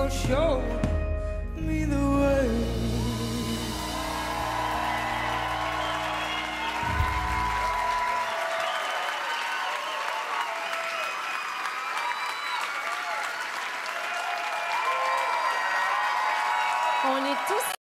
for show me the way. On est tous